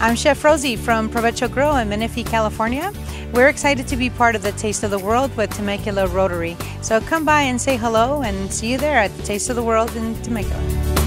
I'm Chef Rosie from Provecho Grill in Menifee, California. We're excited to be part of the Taste of the World with Temecula Rotary. So come by and say hello and see you there at the Taste of the World in Temecula.